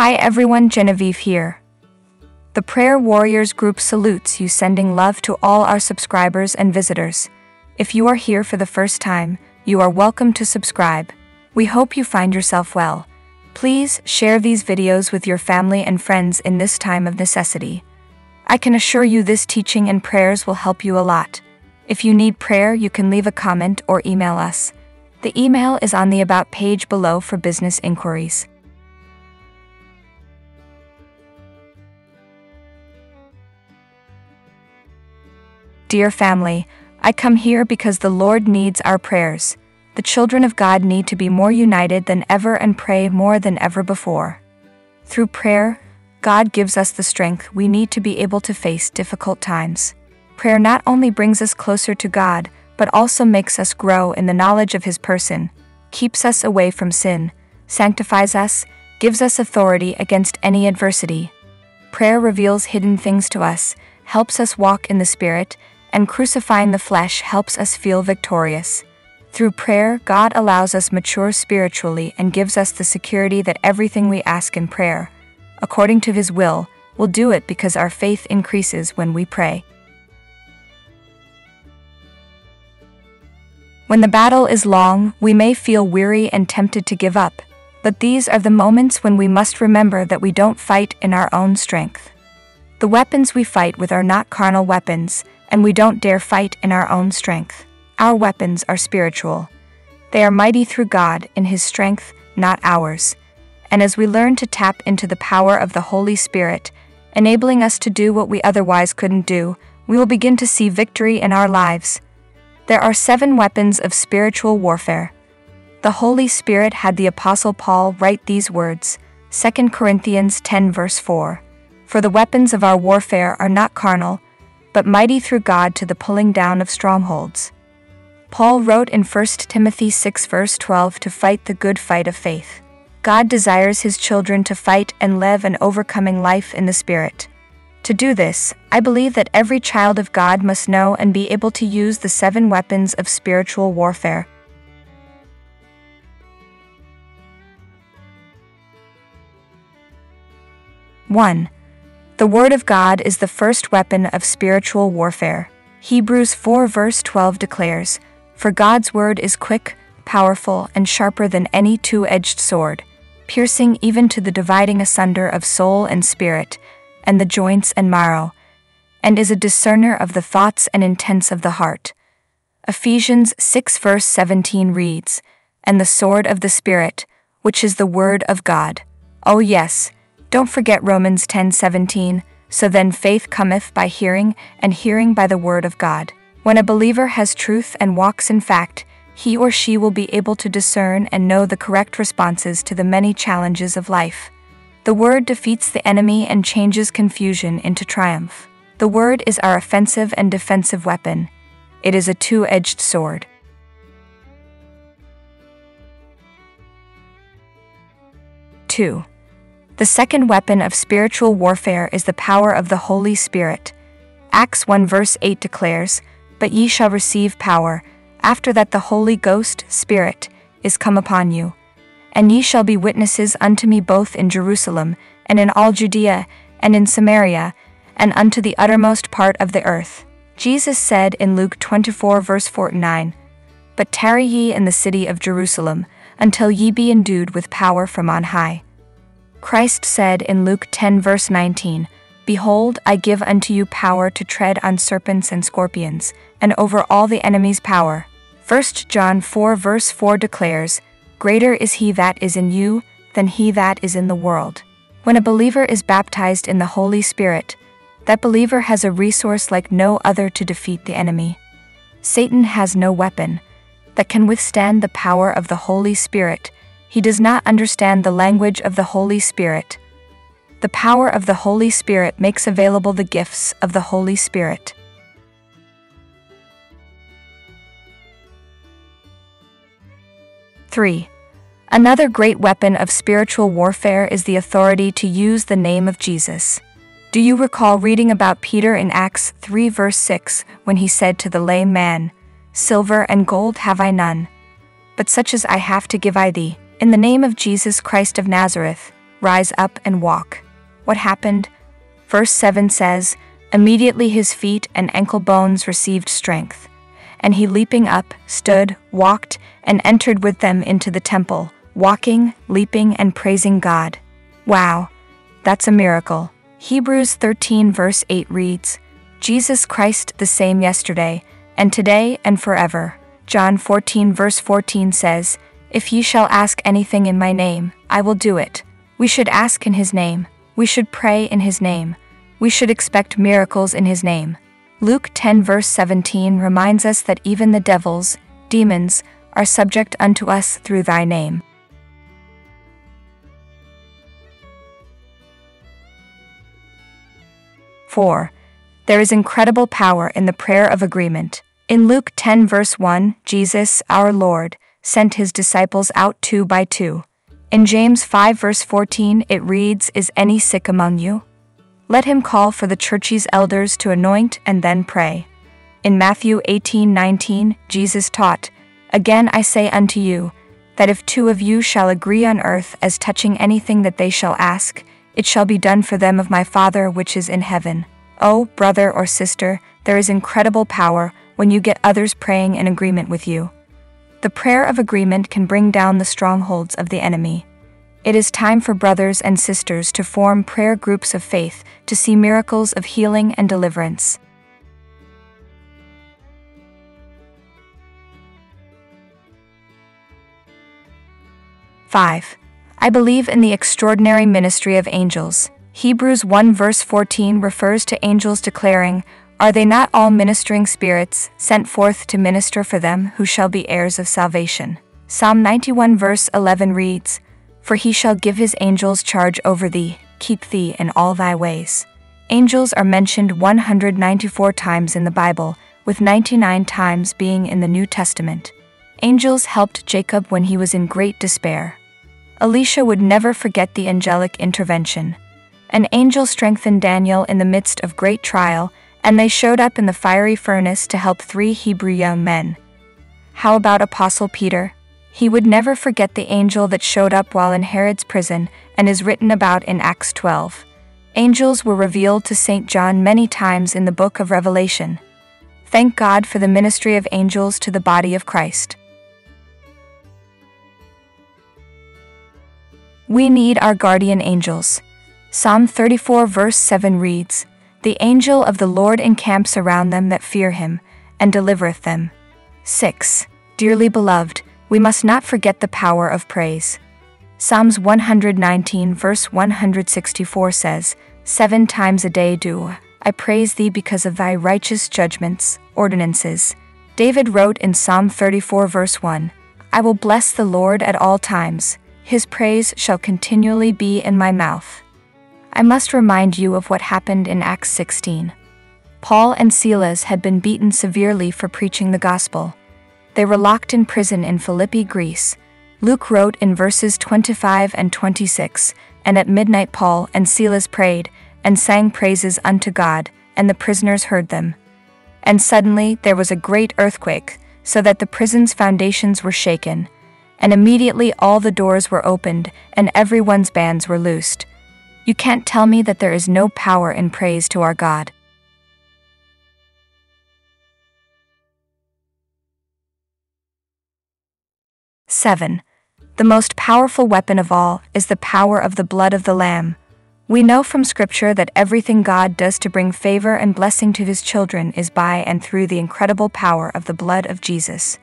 Hi everyone, Genevieve here. The Prayer Warriors group salutes you, sending love to all our subscribers and visitors. If you are here for the first time, you are welcome to subscribe. We hope you find yourself well. Please share these videos with your family and friends in this time of necessity. I can assure you this teaching and prayers will help you a lot. If you need prayer, you can leave a comment or email us. The email is on the About page below for business inquiries. Dear family, I come here because the Lord needs our prayers. The children of God need to be more united than ever and pray more than ever before. Through prayer, God gives us the strength we need to be able to face difficult times. Prayer not only brings us closer to God, but also makes us grow in the knowledge of His person, keeps us away from sin, sanctifies us, gives us authority against any adversity. Prayer reveals hidden things to us, helps us walk in the Spirit, and crucifying the flesh helps us feel victorious. Through prayer, God allows us mature spiritually and gives us the security that everything we ask in prayer, according to His will, will do it because our faith increases when we pray. When the battle is long, we may feel weary and tempted to give up, but these are the moments when we must remember that we don't fight in our own strength. The weapons we fight with are not carnal weapons, and we don't dare fight in our own strength. Our weapons are spiritual. They are mighty through God in His strength, not ours. And as we learn to tap into the power of the Holy Spirit, enabling us to do what we otherwise couldn't do, we will begin to see victory in our lives. There are seven weapons of spiritual warfare. The Holy Spirit had the Apostle Paul write these words 2 Corinthians 10, verse 4. For the weapons of our warfare are not carnal but mighty through God to the pulling down of strongholds. Paul wrote in 1 Timothy 6 verse 12 to fight the good fight of faith. God desires his children to fight and live an overcoming life in the Spirit. To do this, I believe that every child of God must know and be able to use the seven weapons of spiritual warfare. One the Word of God is the first weapon of spiritual warfare. Hebrews 4 verse 12 declares, For God's Word is quick, powerful, and sharper than any two edged sword, piercing even to the dividing asunder of soul and spirit, and the joints and marrow, and is a discerner of the thoughts and intents of the heart. Ephesians 6 verse 17 reads, And the sword of the Spirit, which is the Word of God. Oh, yes don't forget Romans 10:17. So then faith cometh by hearing, and hearing by the word of God. When a believer has truth and walks in fact, he or she will be able to discern and know the correct responses to the many challenges of life. The word defeats the enemy and changes confusion into triumph. The word is our offensive and defensive weapon. It is a two edged sword. Two. The second weapon of spiritual warfare is the power of the Holy Spirit. Acts 1 verse 8 declares, But ye shall receive power, after that the Holy Ghost, Spirit, is come upon you. And ye shall be witnesses unto me both in Jerusalem, and in all Judea, and in Samaria, and unto the uttermost part of the earth. Jesus said in Luke 24 verse 49, But tarry ye in the city of Jerusalem, until ye be endued with power from on high. Christ said in Luke 10, verse 19, Behold, I give unto you power to tread on serpents and scorpions, and over all the enemy's power. 1 John 4, verse 4 declares, Greater is he that is in you than he that is in the world. When a believer is baptized in the Holy Spirit, that believer has a resource like no other to defeat the enemy. Satan has no weapon that can withstand the power of the Holy Spirit he does not understand the language of the Holy Spirit. The power of the Holy Spirit makes available the gifts of the Holy Spirit. Three. Another great weapon of spiritual warfare is the authority to use the name of Jesus. Do you recall reading about Peter in Acts 3 verse 6 when he said to the lame man, Silver and gold have I none, but such as I have to give I thee. In the name of Jesus Christ of Nazareth, Rise up and walk. What happened? Verse 7 says, Immediately his feet and ankle bones received strength. And he leaping up, stood, walked, and entered with them into the temple, walking, leaping, and praising God. Wow, that's a miracle. Hebrews 13, verse 8 reads, Jesus Christ the same yesterday, and today, and forever. John 14, verse 14 says, If ye shall ask anything in my name, I will do it. We should ask in his name. We should pray in his name. We should expect miracles in his name. Luke 10, verse 17 reminds us that even the devils, demons, are subject unto us through thy name. Four, there is incredible power in the prayer of agreement. In Luke 10, verse 1, Jesus, our Lord, sent his disciples out two by two. In James 5, verse 14, it reads, Is any sick among you? Let him call for the church's elders to anoint and then pray. In Matthew 18 19, Jesus taught, Again I say unto you, that if two of you shall agree on earth as touching anything that they shall ask, it shall be done for them of my Father which is in heaven. Oh, brother or sister, there is incredible power when you get others praying in agreement with you. The prayer of agreement can bring down the strongholds of the enemy. It is time for brothers and sisters to form prayer groups of faith to see miracles of healing and deliverance. Five. I believe in the extraordinary ministry of angels. Hebrews 1 verse 14 refers to angels declaring, Are they not all ministering spirits, sent forth to minister for them who shall be heirs of salvation? Psalm 91 verse 11 reads, for he shall give his angels charge over thee, keep thee in all thy ways. Angels are mentioned 194 times in the Bible, with 99 times being in the New Testament. Angels helped Jacob when he was in great despair. Elisha would never forget the angelic intervention. An angel strengthened Daniel in the midst of great trial, and they showed up in the fiery furnace to help three Hebrew young men. How about Apostle Peter? He would never forget the angel that showed up while in Herod's prison and is written about in Acts 12. Angels were revealed to St. John many times in the book of Revelation. Thank God for the ministry of angels to the body of Christ. We need our guardian angels. Psalm 34, verse 7 reads The angel of the Lord encamps around them that fear him, and delivereth them. 6. Dearly beloved, we must not forget the power of praise. Psalms 119, verse 164 says, Seven times a day do I praise thee because of thy righteous judgments, ordinances. David wrote in Psalm 34, verse 1, I will bless the Lord at all times, his praise shall continually be in my mouth. I must remind you of what happened in Acts 16. Paul and Silas had been beaten severely for preaching the gospel. They were locked in prison in Philippi, Greece. Luke wrote in verses 25 and 26 And at midnight Paul and Silas prayed, and sang praises unto God, and the prisoners heard them. And suddenly there was a great earthquake, so that the prison's foundations were shaken. And immediately all the doors were opened, and everyone's bands were loosed. You can't tell me that there is no power in praise to our God. 7. The most powerful weapon of all is the power of the blood of the Lamb. We know from Scripture that everything God does to bring favor and blessing to his children is by and through the incredible power of the blood of Jesus.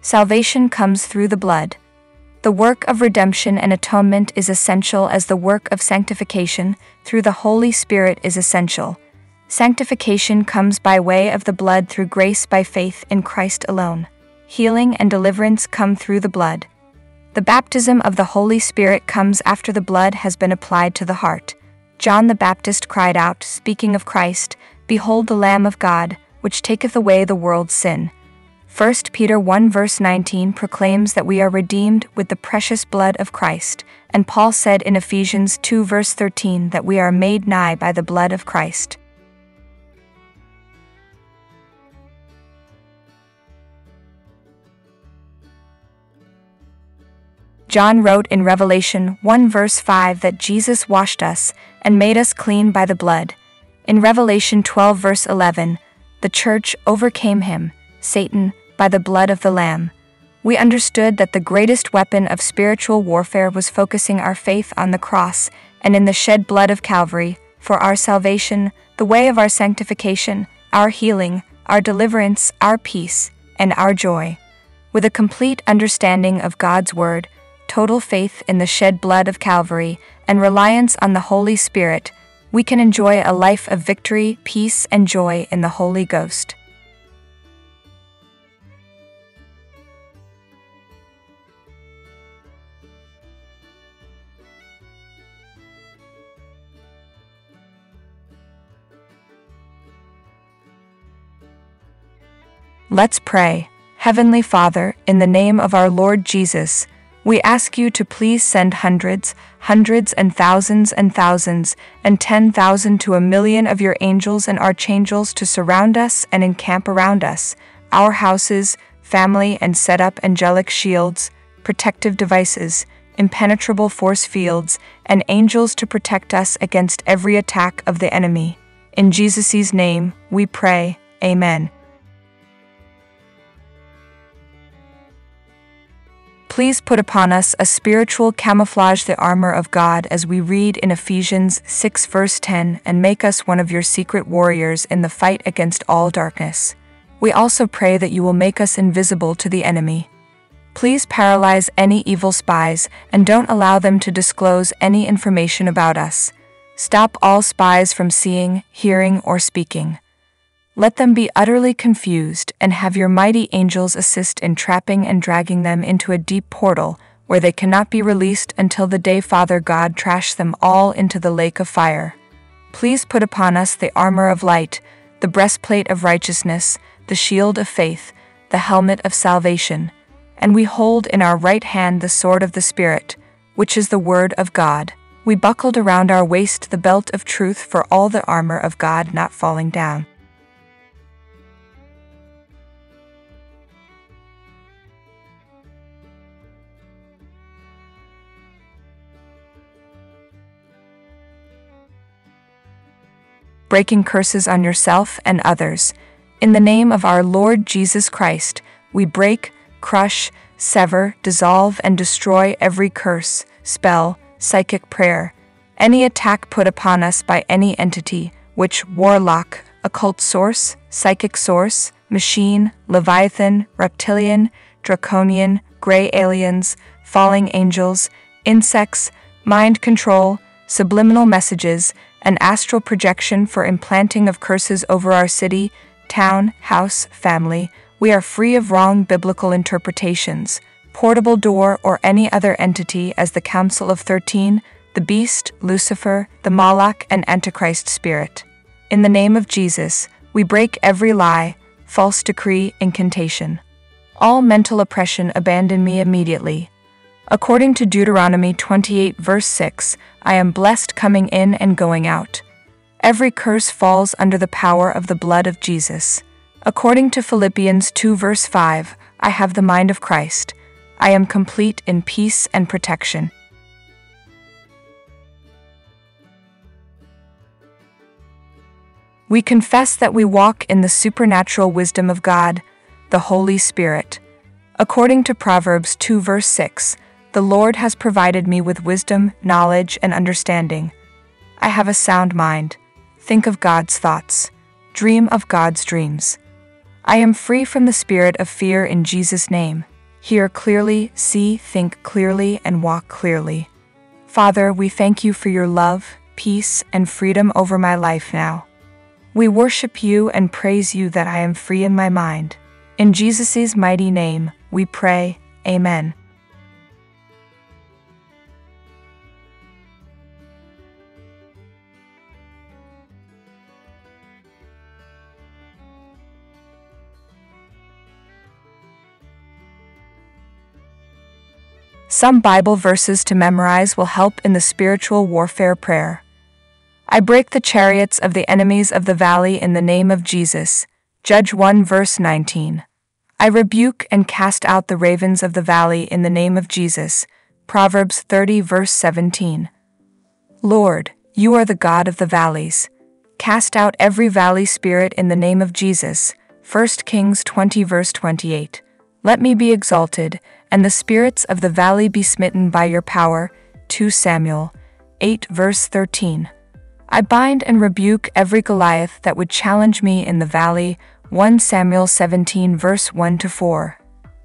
Salvation comes through the blood. The work of redemption and atonement is essential as the work of sanctification through the Holy Spirit is essential. Sanctification comes by way of the blood through grace by faith in Christ alone healing and deliverance come through the blood. The baptism of the Holy Spirit comes after the blood has been applied to the heart. John the Baptist cried out, speaking of Christ, Behold the Lamb of God, which taketh away the world's sin. 1 Peter 1 verse 19 proclaims that we are redeemed with the precious blood of Christ, and Paul said in Ephesians 2 verse 13 that we are made nigh by the blood of Christ. John wrote in Revelation 1 verse 5 that Jesus washed us and made us clean by the blood. In Revelation 12 verse 11, the church overcame him, Satan, by the blood of the Lamb. We understood that the greatest weapon of spiritual warfare was focusing our faith on the cross and in the shed blood of Calvary for our salvation, the way of our sanctification, our healing, our deliverance, our peace, and our joy. With a complete understanding of God's Word, total faith in the shed blood of Calvary, and reliance on the Holy Spirit, we can enjoy a life of victory, peace, and joy in the Holy Ghost. Let's pray. Heavenly Father, in the name of our Lord Jesus, we ask you to please send hundreds, hundreds, and thousands and thousands, and ten thousand to a million of your angels and archangels to surround us and encamp around us, our houses, family, and set up angelic shields, protective devices, impenetrable force fields, and angels to protect us against every attack of the enemy. In Jesus' name, we pray. Amen. Please put upon us a spiritual camouflage the armor of God as we read in Ephesians 6 verse 10 and make us one of your secret warriors in the fight against all darkness. We also pray that you will make us invisible to the enemy. Please paralyze any evil spies and don't allow them to disclose any information about us. Stop all spies from seeing, hearing, or speaking. Let them be utterly confused, and have your mighty angels assist in trapping and dragging them into a deep portal where they cannot be released until the day Father God trash them all into the lake of fire. Please put upon us the armor of light, the breastplate of righteousness, the shield of faith, the helmet of salvation, and we hold in our right hand the sword of the Spirit, which is the word of God. We buckled around our waist the belt of truth for all the armor of God not falling down. Breaking curses on yourself and others. In the name of our Lord Jesus Christ, we break, crush, sever, dissolve, and destroy every curse, spell, psychic prayer, any attack put upon us by any entity, witch warlock, occult source, psychic source, machine, leviathan, reptilian, draconian, gray aliens, falling angels, insects, mind control, subliminal messages, an astral projection for implanting of curses over our city, town, house, family, we are free of wrong biblical interpretations, portable door, or any other entity as the Council of Thirteen, the beast, Lucifer, the Moloch, and Antichrist spirit. In the name of Jesus, we break every lie, false decree, incantation. All mental oppression abandon me immediately. According to Deuteronomy 28, verse 6, I am blessed coming in and going out. Every curse falls under the power of the blood of Jesus. According to Philippians 2, verse 5, I have the mind of Christ. I am complete in peace and protection. We confess that we walk in the supernatural wisdom of God, the Holy Spirit. According to Proverbs 2, verse 6, the Lord has provided me with wisdom, knowledge, and understanding. I have a sound mind. Think of God's thoughts. Dream of God's dreams. I am free from the spirit of fear in Jesus' name. Hear clearly, see, think clearly, and walk clearly. Father, we thank you for your love, peace, and freedom over my life now. We worship you and praise you that I am free in my mind. In Jesus' mighty name, we pray, Amen. Some Bible verses to memorize will help in the spiritual warfare prayer. I break the chariots of the enemies of the valley in the name of Jesus. Judge 1 verse 19. I rebuke and cast out the ravens of the valley in the name of Jesus. Proverbs 30 verse 17. Lord, you are the God of the valleys. Cast out every valley spirit in the name of Jesus. 1 Kings 20 verse 28. Let me be exalted, and the spirits of the valley be smitten by your power. 2 Samuel 8 verse 13. I bind and rebuke every Goliath that would challenge me in the valley. 1 Samuel 17 verse 1 to 4.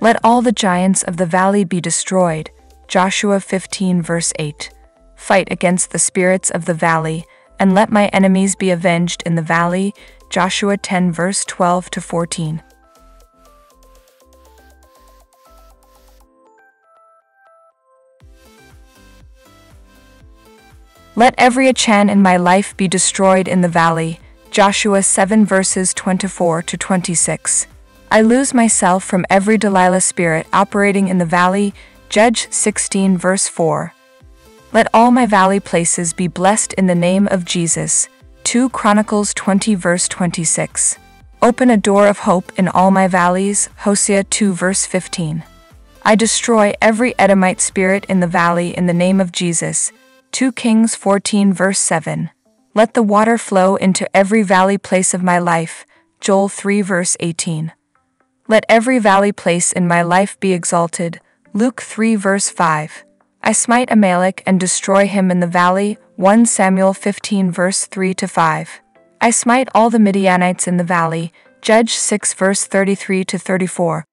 Let all the giants of the valley be destroyed. Joshua 15 verse 8. Fight against the spirits of the valley, and let my enemies be avenged in the valley. Joshua 10 verse 12 to 14. Let every Achan in my life be destroyed in the valley. Joshua 7 verses 24 to 26. I lose myself from every Delilah spirit operating in the valley. Judge 16 verse 4. Let all my valley places be blessed in the name of Jesus. 2 Chronicles 20 verse 26. Open a door of hope in all my valleys. Hosea 2 verse 15. I destroy every Edomite spirit in the valley in the name of Jesus. 2 Kings 14 verse 7. Let the water flow into every valley place of my life. Joel 3 verse 18. Let every valley place in my life be exalted. Luke 3 verse 5. I smite Amalek and destroy him in the valley. 1 Samuel 15 verse 3 to 5. I smite all the Midianites in the valley. Judge 6 verse 33 to 34.